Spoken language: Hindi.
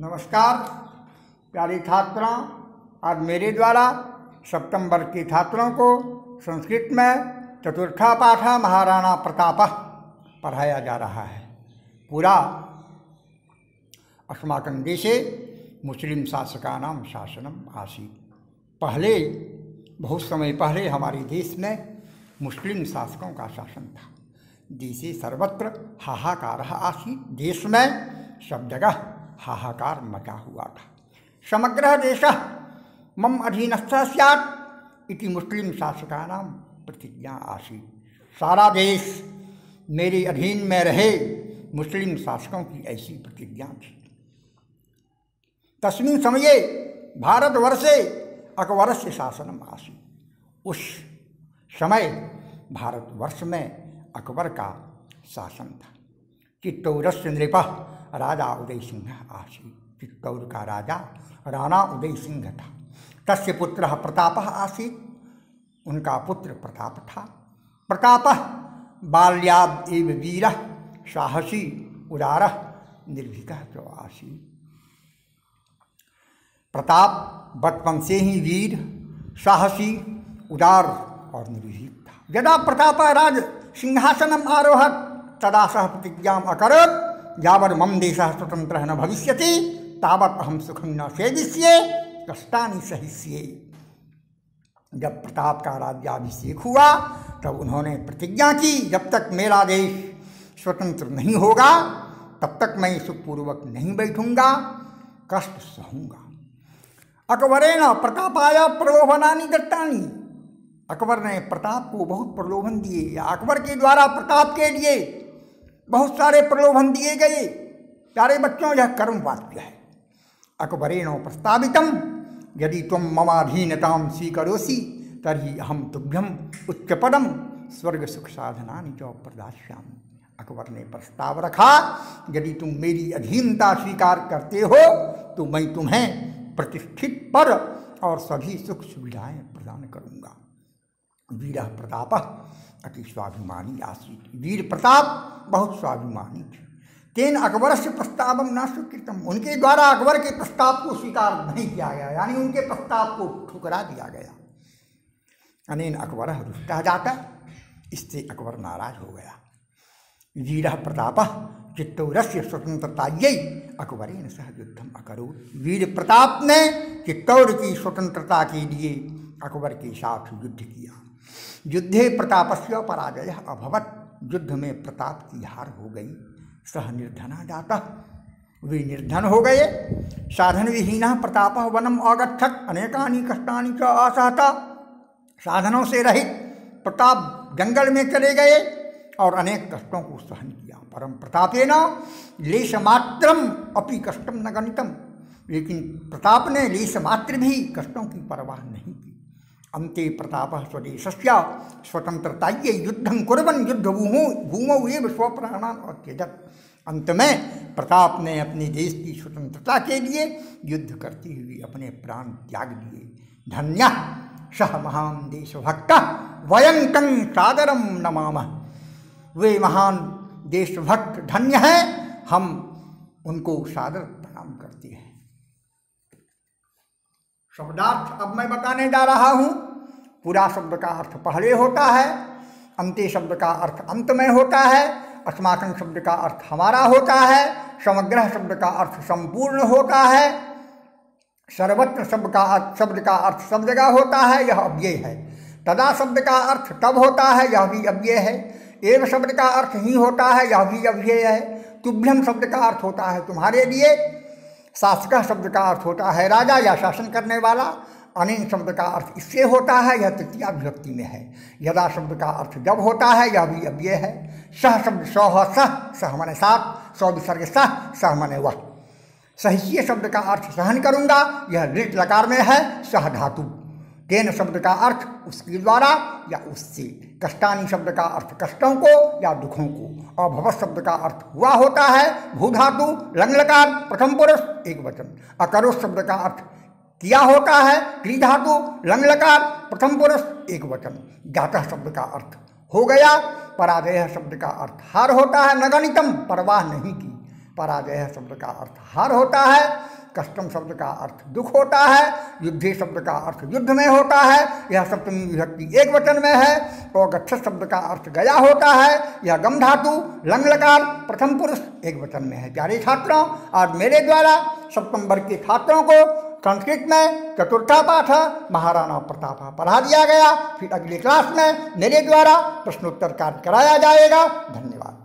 नमस्कार, प्यारी छात्रों, आज मेरे द्वारा सप्तम वर्ग के छात्रों को संस्कृत में चतुर्था पाठ महाराणा प्रताप पढ़ाया जा रहा है। पूरा अस्माकं देशे मुस्लिम शासकानां शासनम आसीत्। पहले, बहुत समय पहले हमारे देश में मुस्लिम शासकों का शासन था। देशे सर्वत्र हाहाकार आसीत्। देश में सब जगह हाहाकार मचा हुआ था। समग्र देश मम अधीनस्थ स्यात् इति मुस्लिम शासकानां प्रतिज्ञा आसीत्। सारा देश मेरे अधीन में रहे मुस्लिम शासकों की ऐसी प्रतिज्ञा थी। तस्मिन् समये भारतवर्षे अकबरस्य शासनम आसीत्। उस समय भारतवर्ष में अकबर का शासन था। चित्तौरस्य नृप राजा उदय सिंह आसीत् चित्तौर का राजा राणा उदय सिंह था। तस्य पुत्र प्रताप आसीत्, उनका पुत्र प्रताप था। प्रताप बाल्याद एव वीर, साहसी, उदार, निर्भीक तो आसीत्। प्रताप बचपन से ही वीर, साहसी, उदार और निर्भीक था। यदा प्रताप राज सिंहासनम आरोहत, तदा सह प्रतिज्ञा अकरोत् यावद मम देश स्वतंत्र न भविष्यति, तावत अहम सुखम न सेविष्ये, कष्टानि सहिष्ये। जब प्रताप का राज्याभिषेक हुआ, तब उन्होंने प्रतिज्ञा की, जब तक मेरा देश स्वतंत्र नहीं होगा, तब तक मैं सुखपूर्वक नहीं बैठूँगा, कष्ट सहूँगा। अकबरे न प्रतापाया प्रलोभनानी दत्तानी। अकबर ने प्रताप को बहुत प्रलोभन दिए। अकबर के द्वारा प्रताप के लिए बहुत सारे प्रलोभन दिए गए। प्यारे बच्चों, यह कर्म वाक्य है। अकबरेण प्रस्तावितम, यदि तुम ममाधीनतां स्वीकरोसी, तर्हि अहम तुभ्यम उच्चपदम स्वर्ग सुख साधना च प्रदास्यामि। अकबर ने प्रस्ताव रखा, यदि तुम मेरी अधीनता स्वीकार करते हो तो मैं तुम्हें प्रतिष्ठित पर और सभी सुख सुविधाएँ प्रदान करूँगा। वीर प्रताप, अति स्वाभिमानी आसीत वीर प्रताप बहुत स्वाभिमानी थे। तेन अकबर से प्रस्ताव न स्वीकृतम। उनके द्वारा अकबर के प्रस्ताव को स्वीकार नहीं किया गया, यानी उनके प्रस्ताव को ठुकरा दिया गया। अनेन अकबर रुष्टा जाता। इससे अकबर नाराज़ हो गया। वीर प्रताप, चित्तौरस्य स्वतंत्रता यही अकबरेन सह युद्धम अकरो वीर प्रताप ने चित्तौर की स्वतंत्रता के लिए अकबर के साथ युद्ध किया। युद्धे प्रतापस्य पराजय अभवत। युद्ध में प्रताप की हार हो गई। सह निर्धना जाता। वे निर्धन हो गए। साधन विहीन प्रताप वनम अगछत अनेकानी कष्टानी च असहता साधनों से रहित प्रताप जंगल में चले गए और अनेक कष्टों को सहन किया। परम प्रतापे न लेश मात्रम अपि कष्टम न गणितम। लेकिन प्रताप ने लेश मात्र भी कष्टों की परवाह नहीं की। अंते प्रताप स्वदेश स्वतंत्रता युद्धं कुरन युद्ध भूमो भूमौ एव स्वप्राणान त्यजत अंत में प्रताप ने अपने देश की स्वतंत्रता के लिए युद्ध करते हुए अपने प्राण त्याग दिए। धन्य सह महान देशभक्त, वयंकं सादरम नमाम। वे महान देशभक्त धन्य हैं, हम उनको सादर प्रणाम करते हैं। शब्दार्थ अब मैं बताने जा रहा हूँ पूरा शब्द का अर्थ पहले होता है अंत्य शब्द का अर्थ अंत में होता है अस्माकन शब्द का अर्थ हमारा होता है समग्र शब्द का अर्थ संपूर्ण होता है सर्वत्र शब्द का अर्थ शब्द का अर्थ सब जगह होता है यह अव्यय है तदा शब्द का अर्थ तब होता है यह भी अव्यय है एव शब्द का अर्थ ही होता है यह भी अव्यय है तुभ्यम शब्द का अर्थ होता है तुम्हारे लिए शासक शब्द का अर्थ होता है राजा या शासन करने वाला अनिन शब्द का अर्थ इससे होता है, यह तृतीया विभक्ति में है। यदा शब्द का अर्थ जब होता है, यह भी अव्यय है। सह शब्द सह सह सह मने सात, सौ विसर्ग सह सह मने वह। सहिष्य शब्द का अर्थ सहन करूँगा, यह लिट लकार में है सह धातु। तेन शब्द का अर्थ उसके द्वारा या उससे। कष्टानी शब्द का अर्थ कष्टों को या दुखों को। अभवत शब्द का अर्थ हुआ होता है भू धातु लंगलकार, प्रथम पुरुष, एक वचन। अकरोष शब्द का अर्थ किया होता है क्री धातु लंगलकार, प्रथम पुरुष, एक वचन। जाता शब्द का अर्थ हो गया, पराजय शब्द का अर्थ हार होता है नगणितम परवाह नहीं की। पराजय शब्द का अर्थ हार होता है, कष्टम शब्द का अर्थ दुख होता है, युद्धे शब्द का अर्थ युद्ध में होता है, यह सप्तमी विभक्ति एक वचन में है और गच्छ शब्द का अर्थ गया होता है, यह गम धातु लंग लकार प्रथम पुरुष, एक वचन में है। प्यारे छात्रों, आज मेरे द्वारा सप्तम वर्ग के छात्रों को संस्कृत में चतुर्था पाठ महाराणा प्रताप पढ़ा दिया गया। फिर अगली क्लास में मेरे द्वारा प्रश्नोत्तर कार्य कराया जाएगा। धन्यवाद।